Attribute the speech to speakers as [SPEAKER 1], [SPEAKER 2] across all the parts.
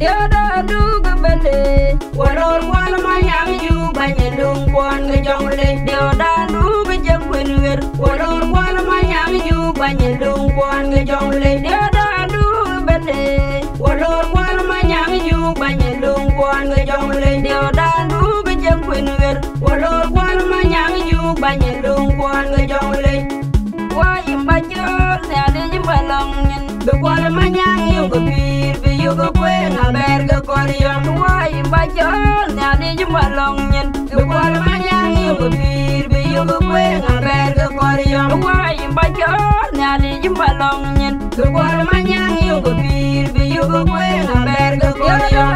[SPEAKER 1] Dioda duga bende Walor wala manyang yu banye lung kwan ga jongle Dioda duga jengwen wer Walor wala manyang yu banye lung kwan ga jongle Dioda duga bende Walor wala manyang yu banye lung kwan ga jongle Dioda duga jengwen wer Walor wala manyang yu banye lung kwan imba jol qua là mang long yêu Be kwala manyang yêu ga pir ngàn bè ga qua đi ber qua kor yom cho nào đi ne ade lòng nhìn. Nyen qua là mang yu yêu pir Be yu yêu kwe na ngàn bè kor qua đi ga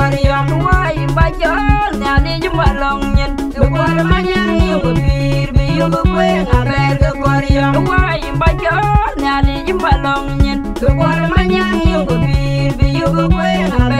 [SPEAKER 1] ber ga kor yom Wa imba jol ne ade jimba long nyen Be kwala manyang yu ga pir Be yu ga kwe na ber ga kor yom Wa imba jol ne ade jimba long nyen Be kwala manyang yu ga pir Be yu ga kwe na ber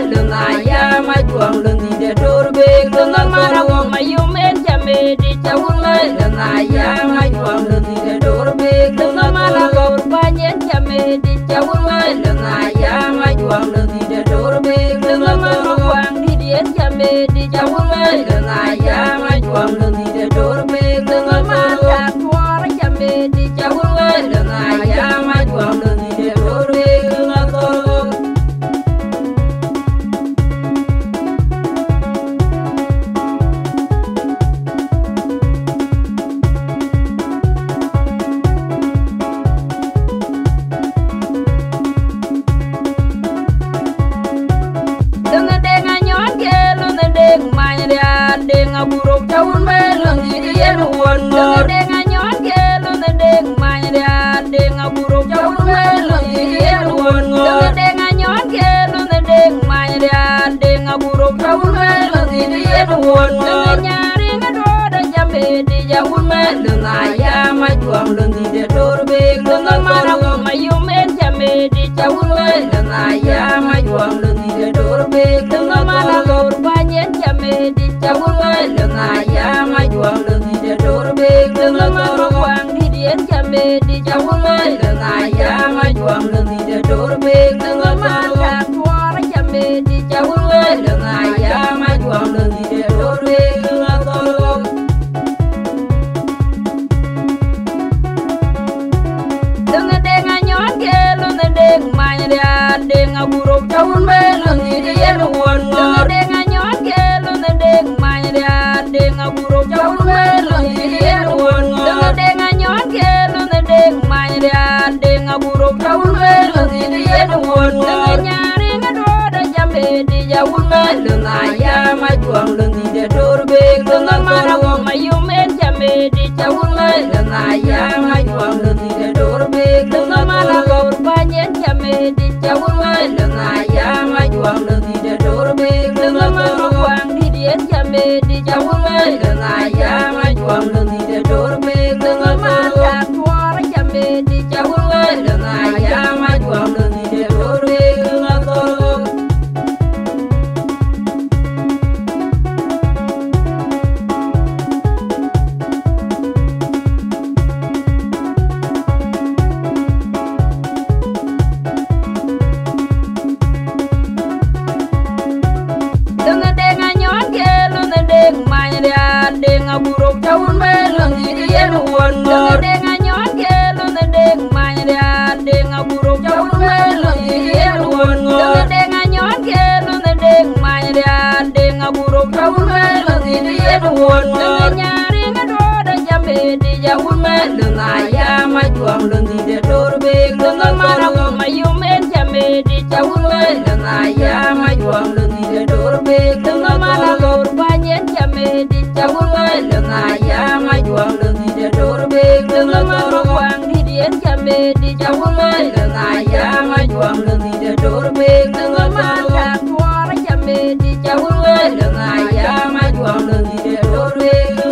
[SPEAKER 1] jawun belum ayam majuang lengi dia dorbek Denga marah mayumen jambe di jawun belum ayam majuang lengi dia dorbek Denga marah gaur banyen jambe di jawun belum ayam majuang lengi dia dorbek Denga marah wang di dia cha di jawun belum ayam majuang ma dia dorbek denga buruk tahun belum di dia nuan Denga denga nyon gelo na deng manya dia denga buruk tahun belum di dia nuan Denga denga nyon gelo na deng manya dia denga buruk tahun belum di dia nuan Denga nyari ngadoda jambe di jawun meleng ayam majuang lengi dia dorbek Denga marah mayumen jambe di jawun meleng ayam majuang lengi dia dorbek Denga marah gaur banyen jambe di jawun meleng ayam majuang lengi dia dorbek Denga marah wang di dia jambe di jawun meleng ayam majuang lengi dia dorbek Denga marah suara jambe di jawun meleng ayam majuang lengi jawul me lo ti di ye no won na nyare me do da jambe di jawul me lo na ya ma juang lo ti de dor be lo na mara wo ma yum en jambe di jawul me lo na ya ma juang lo ti de dor be lo na mara wo ba nyen jambe di jawul me lo na ya ma juang lo ti de dor be lo na mara wo di di en jambe di jawul me lo na ya ma juang lo ti de dor be lo na mara wo di jawul me lo na Lunga denga nyon ke lunga deng manya dia denga buruk jauh me lungi dia nuan Lunga nyari ngadoda jambe di jauh me lunga ya majuang lungi dia dorbe lunga marang mayumen jambe di jauh me lunga ya majuang lungi dia dorbe lunga marang lor banyen jambe di jauh me lunga ya majuang lungi dia dorbe lunga marang wang di dien jambe di jauh me lunga ya majuang lungi dia dorbe lunga marang dia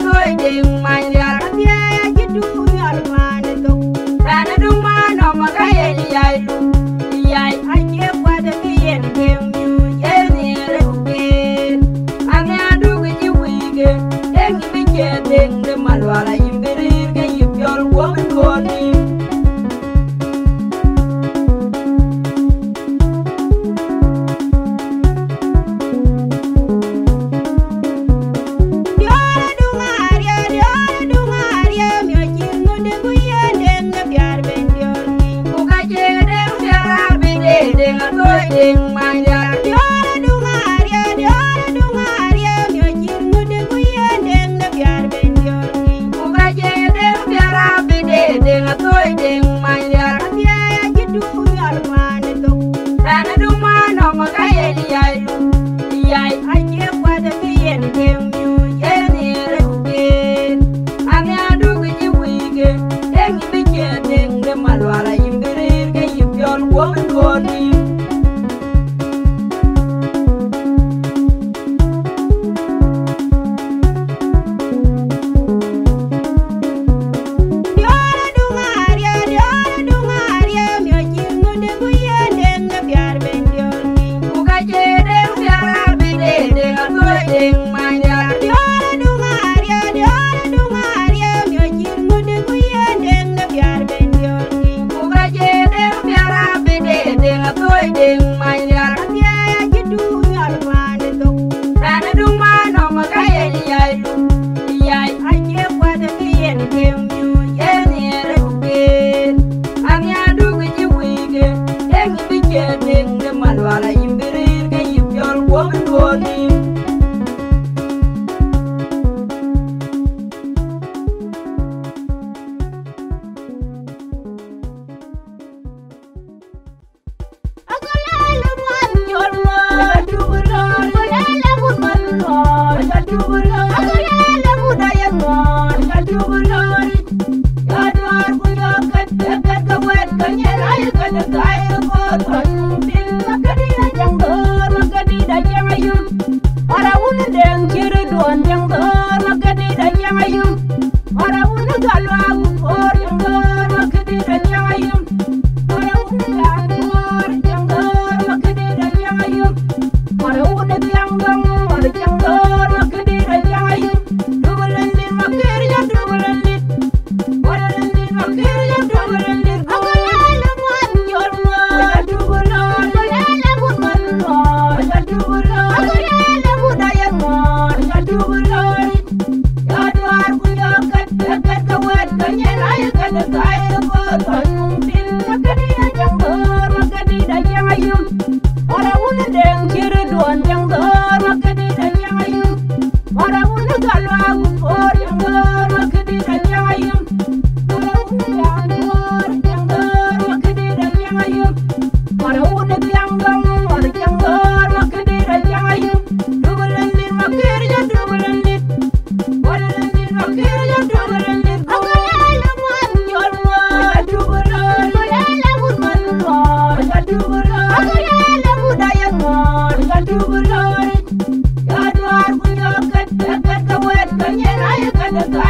[SPEAKER 1] thôi tìm toy nhớ thôi đêm You.
[SPEAKER 2] what Canada.